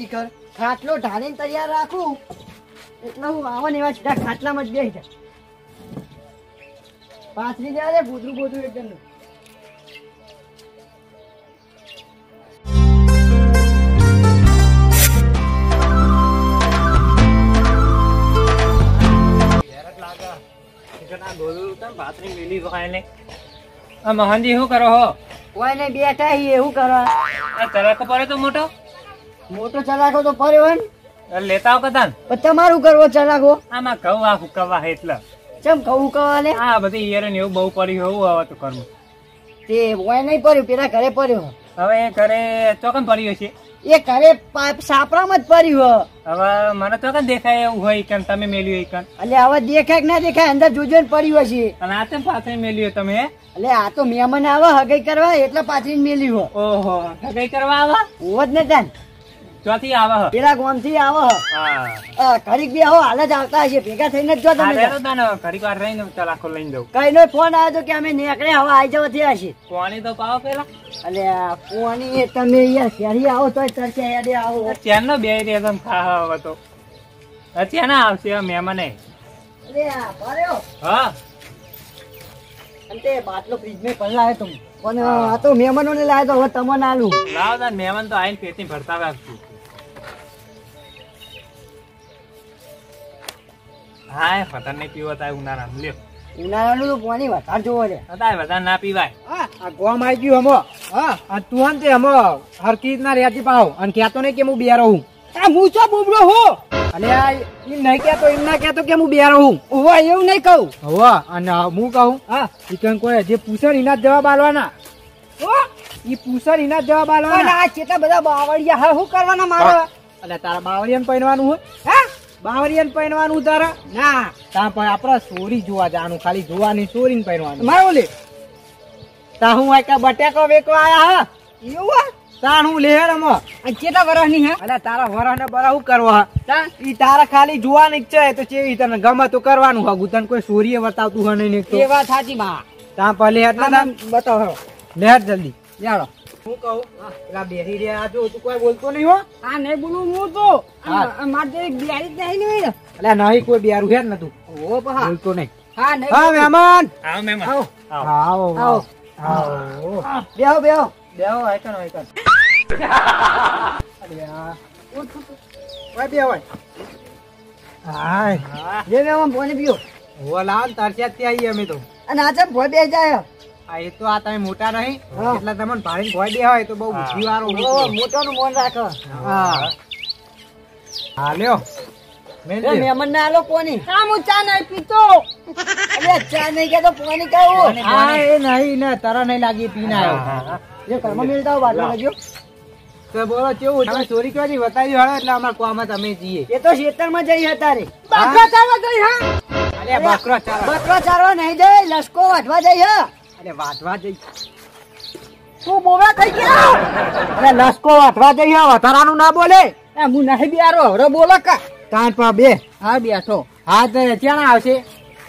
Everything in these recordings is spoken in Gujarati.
શિખર? ખાટલો ઢાળીને તૈયાર રાખું? એટલે હું આવો ને એવા સીધા ખાટલામાં જ બેસી જાય પાથરી જાય રે ગોદરું ગોદરું એકદમ મહાનજી શું કરો હો? કોઈ ને બેઠા હી એવું કરવા? આ તરાકો પડે તો મોટો. મોટો ચલાકો તો પડ્યો હોય ને. લેતા આવો કદાન પણ તમારું કરવો ચલાકો? આમાં ઘઉં આ હુકવા હે એટલે. ચમ કહું કવા ને આ બધી ઈયર ને એવું બહુ પડ્યું એવું આવે તો કરવું તે ઓય નહીં પડ્યું પેલા ઘરે પડ્યો. હવે ઘરે ચોકન પડ્યું છે એ ઘરે સાપરામાં જ પડ્યું હવે મને ચોકન દેખાય એવું હોય કે તમે મેલ્યું હોય કન એટલે હવે દેખાય કે ના દેખાય અંદર જોજો ને પડ્યું હશે. અને આ તેમ પાછળ મેલ્યું તમે? એટલે આ તો મહેમાન આવે હગાઈ કરવા એટલે પાછી મેલ્યું ઓહો હગાઈ કરવા આવા? હોવ જ ને તાન. ચોથી આવે હ. પેલા ગામથી આવે હ. ઘડીક બે હો હાલ જ આવતા હશે. ભેગા થઈને જ જો તમે. ઘડીક વાર રહીને ચલાખો લઈને દઉં કઈ નો ફોન આવ્યો તો કે અમે નીકળે હવે આવી જવા થયા છે. પાણી તો પાવો પેલા. અલે એ તમે યાર શેરી આવો તો તરસે યાદે આવો. ચેનનો બે રે તમ ખા હવે તો. અત્યારે ના આવશે મહેમાને. અરે આ ભર્યો હા. અંતે બાટલો ફ્રીજમાં પલાવે તું પણ આ તો મહેમાનો ને લાવે તો હવે તમને આલું. લાવ મહેમાન તો આઈને પેટી ભરતા રાખશું હાય ફતર નહીં પીવો તાય ઉનાળા લ્યો. ઉનાળાનું તો પાણી વધારે જોવો છે. તાય વધારે ના પીવાય. આ ગોમ આવી ગયું હમો. હા અને તું આમ તે હમો હરકી રીતના રેતી પાવ અને કહેતો નહીં કે હું બેરો હું. આ હું છો બોબડો હું? અને આ એમ નહીં કહેતો એમ ના કહેતો કે હું બેરો હું. ઓવા એવું નહીં કહું. હો અને હું કહું? હા. ચિકન કોઈ જે પૂછે ને એના જવાબ આલવાના. ઈ પૂછે ને એના જવાબ આલવાના. આ ચેતા બધા બાવળિયા હવે શું કરવાના મારે? એટલે તારા બાવરિયાને પહેરવાનું હોય. હા? બાવરિયાને પહેરવાનું તારા? ના. તા પણ આપડે સોરી જોવા જાનું ખાલી જોવાની સોરી ને પહેરવાનું. મારું લે તા હું આ બટેકો વેકવા આયા હા? એવું તાણ હું લેહર અમો આ વરસની હે? અલે તારા વરાને બરા શું કરવા ઈ તારા ખાલી જોવાની ઈચ્છા તો ચેવી તને ગમે તો કરવાનું હા. તને કોઈ સોરીએ વર્તાવતું એક તો. એ વાત સાચી માં તા પહેલે એટલે ના બતાવો. લેહર જલ્દી. લેડો હું કહું? પેલા બેસી રહ્યા જો તું કોઈ બોલતો નહીં હો. આ નહીં બોલું હું તો. હા. મારે બિહારી જ નહીં નહીં અલે નહીં કોઈ બેરું હેર નતું. ઓ પહા બોલતો નહીં. હા નહીં હા મહેમાન. આવો મહેમાન. આવો. આવો. આવો આવો. આવો. બેહો બેહો. બેહો આઈકન આઈકન અરે આ. ઓય બે હોય હાય. હા. જે મેં આમ ફોને પીયો હો લાવ ત્યાં આવીએ અમે તો. અને આજે ભોય બે જાય? એ તો આ તમે મોટા નહીં. એટલે તમને ભારે ભોય દે હોય તો બહુ બુદ્ધિ વાળો મોટો. નું મોન રાખો. હા. હા લ્યો. મેલ એ દે. મહેમાન ને આલો કોની હા હું ચા નહીં પીતો. અરે ચા નહીં કે તો પાણી કહું હા એ નહીં ને તરા નહીં લાગી પીને આવ્યો. હા, હા. જે ઘરમાં મેળતા બાટલો લગજો તો બોલો કેવું તમે ચોરી કરી બતાવી હળો એટલે અમારે કોમાં તમે જઈએ એ તો ખેતરમાં જઈ હતા રે બકરો ચારવા જઈ હા. અરે બકરો ચાલો બકરો ચારવા નહીં જઈ લસકો વાઢવા જઈ હા. અરે વાંચવા જઈ તું બોવા થઈ ગયા? અરે લસકો વાંચવા જઈ હા વધારાનું ના બોલે. એ હું નહીં બિયારો હવે બોલો કા. કાન પા બે. હા બેઠો હા તો ક્યાં આવશે.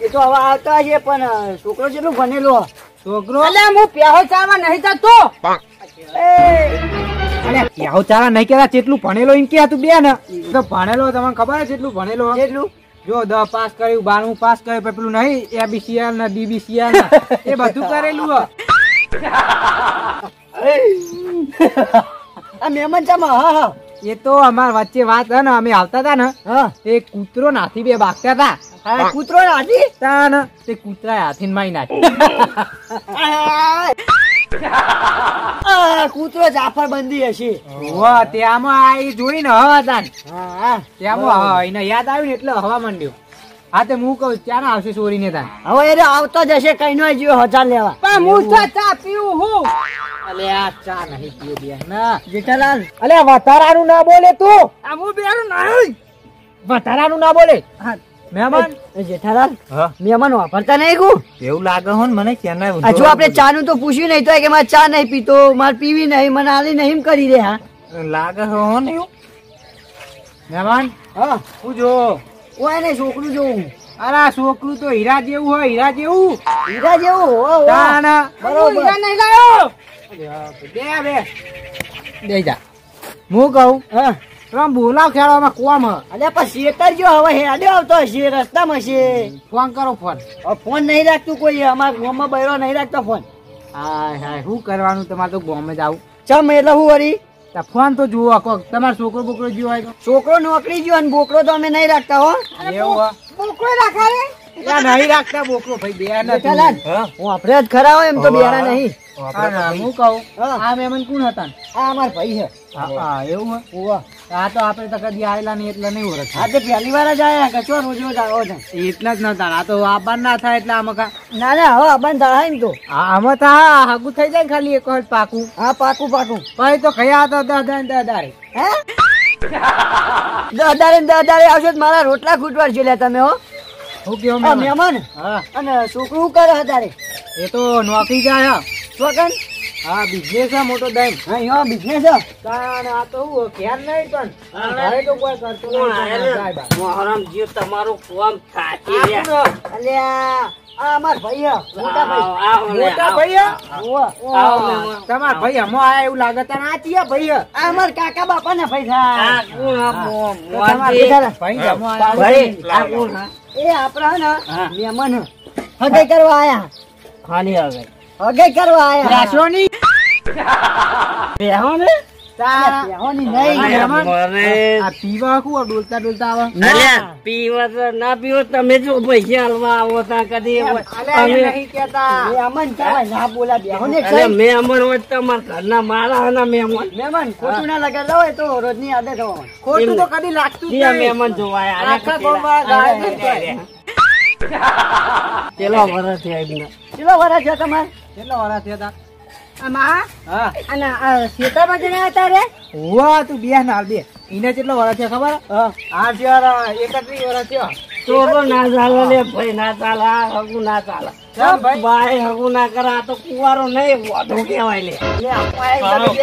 એ તો હવે આવતા છે પણ છોકરો જેટલું ભણેલો? છોકરો? એટલે હું પ્યાહો ચાવા નહીં જતો. અરે પ્યાહો ચારા નહીં કેતા જેટલું ભણેલો એમ કે તું બે ને. તો ભણેલો તમને ખબર છે એટલું ભણેલો? કેટલું જો દ પાસ કર્યું બારમું પાસ કર્યું પછી પેલું નહીં એબીસીએલ ના ડીબીસીએલ એ બધું કરેલું આ મહેમાન ચામાં હા હા. એ તો અમાર વચ્ચે વાત હે ને અમે આવતા હતા ને એ તે કૂતરો નાથી બે ભાગતા હતા. કૂતરો નાથી? તા ને તે કૂતરા હાથી મારી નાખી કૂતરો જાફર બંધી હશે ત્યાંમાં આ જોઈ ને હવા હતા ને. ત્યાંમાં એને યાદ આવ્યું ને એટલે હવા માંડ્યો. હા તે હું કઉ ક્યાં આવશે ચોરીને તાન હવે એ આવતો જ હશે કઈ નો જીવો હજાર લેવા. પણ હું તો ચા પીવું હું. અલે આ ચા નહીં પીએ બે ના જેઠાલાલ. અલે વધારાનું ના બોલે તું. આ હું બેરું નહીં. વધારાનું ના બોલે? હા. મહેમાન? જેઠાલાલ મહેમાન વાપરતા નહીં કુ એવું લાગે હો મને ક્યાં હજુ આપણે ચા નું તો પૂછ્યું નહીં તો કે મારે ચા નહીં પીતો મારે પીવી નહીં મને આલી નહીં કરી દે હા લાગે હો ને એવું? મહેમાન હા. હું જો. ઓય નહીં છોકરું જોઉં અરે છોકરું તો હીરા જેવું હોય હીરા જેવું. હીરા જેવું? હો, હો. બરોબર. હીરા નહીં લાયો. બે બે. બે જા. હું કહું? હા. તમે બોલાવ ખેડવામાં કોમ હ. અલ્યા પણ શેતર જો હવે હેડ્યો આવતો હશે રસ્તામાં છે. ફોન કરો ફોન. ફોન નહીં રાખતું કોઈ અમારા ગામમાં બૈરો નહીં રાખતો ફોન. હાય હાય શું કરવાનું? તમારે તો ગોમે જ આવું. ચમ એટલે હું વરી તા ફોન તો જુઓ કોક તમારો છોકરો બોકરો જીવો હોય તો. છોકરો નોકરી ગયો અને બોકરો તો અમે નહીં રાખતા હો. એવું બોકરો રાખાવે નહીં રાખતા બોકરો ભાઈ બે હું? આપણે જ ખરા હોય એમ તો બેરા નહીં. હું કહું હા. આ મહેમાન કોણ હતા? આ અમાર ભાઈ છે. હા, હા, એવું હ? આ તો આપણે તો કદી આવેલા નહીં એટલે નહીં ઓળખ. આ તો પહેલી વાર જ આયા કચો રોજ રોજ આવો છે. એટલા જ નતા આ તો આબાન ના થાય એટલે આમાં કા ના ના હવે આબાન થાય ને તો. આમાં તો હા હાગું થઈ જાય ખાલી એક વખત પાકું. હા પાકું પાકું. પછી તો કયા હતા દાદા ને દાદા રે હે? દાદા ને દદારે આવશો મારા રોટલા ખૂટવાર છે લે તમે હો. હું કેવો મહેમાન? હા. અને છોકરું કરે તારે? એ તો નોકરી જાય હ. હા બિઝનેસ છે મોટો દઈ હા અહીંયા બિઝનેસ છે? કારણ આ તો હું ખ્યાલ નહીં પણ ઘરે તો કોઈ કરતો નહીં. મોહરમ જીવ તમારું કોમ થાકી આ રહ્યા. અલ્યા આ અમાર ભાઈ મોટા ભાઈ. મોટા. ભાઈ. તમારા ભાઈ હમો આયા એવું લાગે તને આ ચિયા ભાઈ આ અમાર કાકા બાપા ને ભાઈ આ થાય આ. ભાઈ ભાઈ, આ કોણ? એ આપરા ને. મહેમાન. હે. કરવા આયા. ખાલી આવે. હગાઈ કરવા આયા. ની. બેહો ને. તારા. બેહોની નહીં અરે મહેમાન. મને- આ પીવા શું આ ડોલતા ડોલતા આવે અલ્યા, પીવા તો ના પીવો તમે જો પૈસા હાલવા આવો તા કદી અલ્યા, એ અમે- નહીં કહેતા. મહેમાન કહેવાય ના બોલા બેહોને અલ્યા, મહેમાન હોય તમારા ઘરના મારા હના મહેમાન મહેમાન ખોટું ના લગાડતા હોય તો રોજની આદત હોય ખોટું તો કદી લાગતું જ ત્યાં નહીં. મહેમાન જોવા આયા. આખા ગામમાં ગાય અરે, નથી અરે, અરે. વરસ થયા. કેટલો વરસ છે તમારે કેટલા વર્ષ થયા તા? હા? બે ના બે. એને કેટલા વાળા થયા ખબર? આ જ્યાં એકત્રીસ થયા. તો ના ચાલે લે ભાઈ ના ચાલે આ હગું ના ચાલે. ભાઈ? ભાઈ ના કરે આ તો કુવારો નહીં વાઢો કહેવાય લે. લે આપણે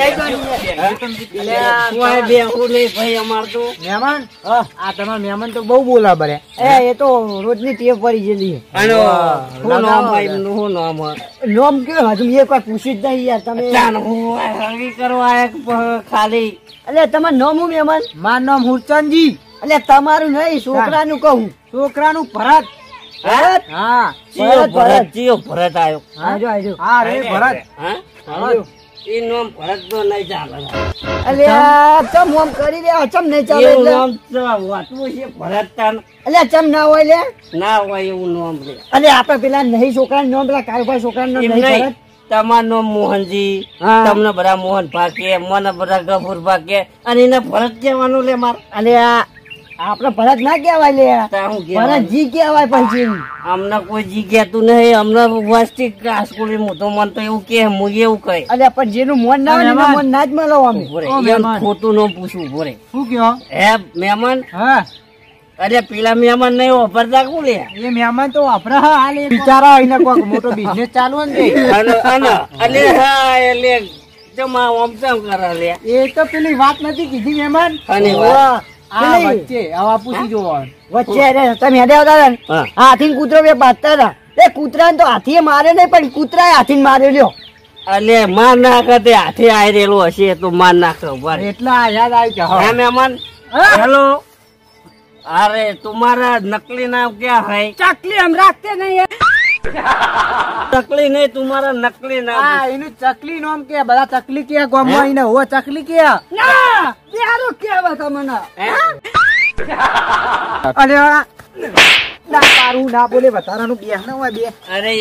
એકદમ બેસી ગયો ને. કોઈ બેહું નહીં ભાઈ અમાર તો. મહેમાન? આ તમારા મહેમાન તો બહુ બોલા બરે એ એ તો રોજની ટેવ પડી ગયેલી આનો નામ ભાઈ એમનું શું નામ હોય? હજુ એ કોઈ પૂછ્યું જ નહીં યાર તમે હગી કરવા ખાલી. એટલે તમારું નામ હું મહેમાન? માર નામ હુરચંદજી એટલે તમારું નહીં છોકરાનું કહું. છોકરાનું ભરત. ભરત? હા. ભરત, ભરત. ભરત. ભરત આવ્યો આજો આજો હા? રે ભરત. હા? ભરત. ઈ નોમ ભરત તો નહીં ચાલે. આ ચમ? ઓમ કરી દે અચમ ચમ નહીં ચાલે એવું નોમ તો વાંચવું છે ભરત તાન એટલે ચમ ના હોય લે? ના હોય એવું નોમ રે. એટલે આપણે પેલા નહીં છોકરા નોમ પેલા કારુભાઈ છોકરા નામ નહીં ભરત. તમારું મોહનજી તમને બધા મોહન ભાગે મને બધા ગફુર ભાગે અને એને ભરત કહેવાનું લે માર. અને આ આપણે ભરત ના કહેવાય લે. ભરત જી? કહેવાય પછી અમને કોઈ જી કહેતું નહીં અમને વસ્તી આસકુલી હું તો મન તો એવું કે હું એવું કહે. અરે પણ જેનું મન ના હોય એનું મન ના જ મળો આમ. ખોટું ન પૂછવું ભોરે શું કયો? હે મહેમાન? હા. અરે પેલા મહેમાન નહીં વાપરતા કોણ લે? એ મહેમાન તો વાપરા હા હાલ. બિચારા એને કોઈ મોટો બિઝનેસ ચાલુ ને અને અને અલે હા એટલે જમા ઓમ કરે લે. એ તો પેલી વાત નથી કીધી મહેમાન. અને વાહ. આ વચ્ચે હાથી કૂતરો લ્યો. અલે માર નાખે તે હાથે આયરેલો હશે તો માર નાખે એટલા યાદ આવી કે હેલો? અરે તમારા નકલી નામ ક્યાં હૈ? ચકલી હમ રાખતે નહીં ચકલી નહીં તમારા નકલી નામ એનું ચકલી નામ કે બધા ચકલી કે ગામમાં એને હો ચકલી કે? ના! કેવા તમને. અરે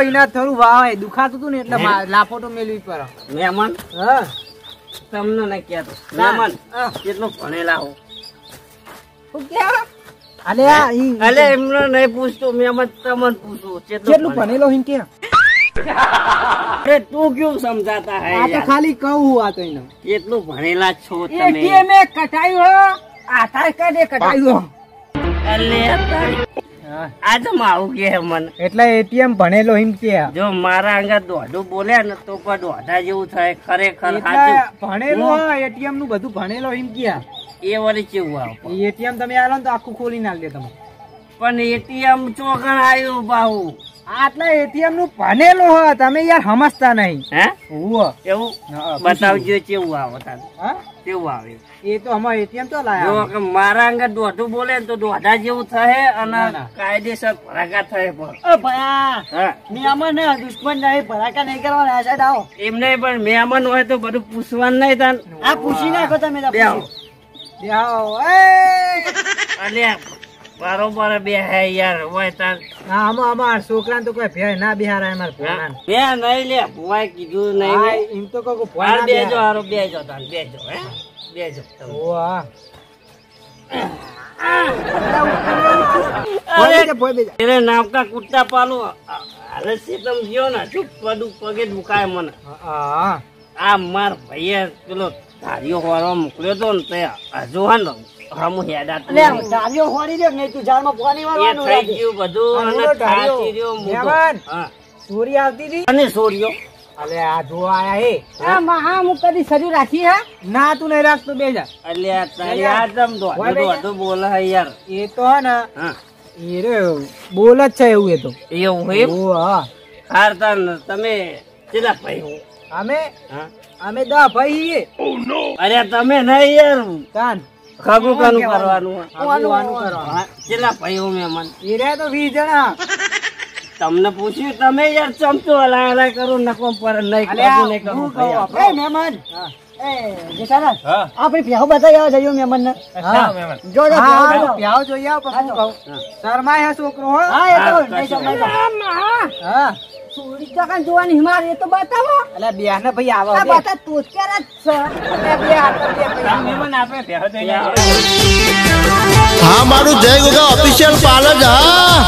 એના થોડું વાવે દુખાતું તું ને એટલે લાફો તો મેલવી પર. મહેમાન? હા. તમને ન કેટલો ભણેલા હો. અલે અલે એમને નહીં પૂછતો મેં અમે તમને પૂછું કેટલું ભણેલો હિન કે? અરે તું કેવું સમજાતા હે આ તો ખાલી કહું હું આ તને કેટલું ભણેલા છો તમે? એ મે કટાયું હો? આતા કડે કટાયું અલે આજ માવું કે મન? એટલે એટીએમ ભણેલો હિમ કે. જો મારા અંગા દોડો બોલ્યા ને તો પણ દોડા જેવું થાય ખરેખર ભણેલો એટીએમનું બધું ભણેલો હિમ કે. એ વળી કેવું આવ એટીએમ તમે આલો તો આખું ખોલી ના લે તમે. પણ એટીએમ ચોકણ આવ્યું બાહુ. આટલા એટીએમનું ભણેલું હોય તમે યાર સમજતા નહીં. હે. એવું? બતાવજો કેવું આવે તાર. કેવું આવે? એ તો અમારે એટીએમ તો લાયા. કે મારા અંગે દોઢું બોલે ને તો દોઢા જેવું થશે અને. કાયદેસર ભરાકા થશે પણ. ઓ ભયા હા? નિયમન ને દુશ્મન નહીં ભરાકા નહીં કરવાના સાઈડ આવો. એમને પણ મેમન હોય તો બધું પૂછવાનું નહીં તાન. આ પૂછી નાખો તમે બરોબર બે હે યાર હોય તાન ના આમાં અમાર છોકરાને તો કોઈ ભેળ ના બિહારાય અમાર હા? બે નહીં લે ભુવાએ કીધું નહીં એમ તો કહું કે ભોળ હાર ના બેજો હારો બેજો તાન બેજો હે? બેજો તમે. અરે ભોય બેજા, ભોય બેજા. તેરે નામકા કુર્તા પાલો ગયો ને ચૂપ પડું પગે દુખાય મને. હા, આ માર ભાઈએ પેલો ધાર્યો હોવાનો મોકલ્યો તો ને તે હજુ હા ને હમું હેડા લે ધાર્યો હોડી દે નહીં તું ઝાડમાં પાણી એ વાળવાનું થઈ ગયું બધું અને બોલો. હા. ચોરી આવતી હતી? અને સોર્યો અલે આ જો આયા એ આ મહા હું કદી શરીર રાખી હે? ના તું નહીં રાખતો બેજા એટલે આ તમ દોઢું હોય બોલે હે યાર. એ તો હે ને હા. એ રે બોલ જ છે એવું એ તો. એવું હોય ઓ હા. હાર તમે કેટલા ભાઈ અમે? હા. અમે દા ભાઈ અરે તમે નહીં યાર. કાન. ખાગુ કાનું કરવાનું? આનું આનું કરવાનું. કેટલા ભાઈ હો મહેમાન? એ તો વીસ જણા. તમને પૂછ્યું તમે યાર ચમચો હલાય હલાય કરો નકો પર નહીં અલે નહીં કરો. મહેમાન. હા. પ્યાવ બતાવી આવો જઈએ મહેમાન ને હા. જો. પ્યાવ જોઈએ પછી કહું. હા. શરમાય હે છોકરો હા તો તો. સુરી ટકા જોવાની હિમાર એ તો બતાવો અલે બે ને ભાઈ આવો. બતા તોચકેર જ થઈ હા મારું જય ગોગા ઓફિશિયલ પાર્લર હા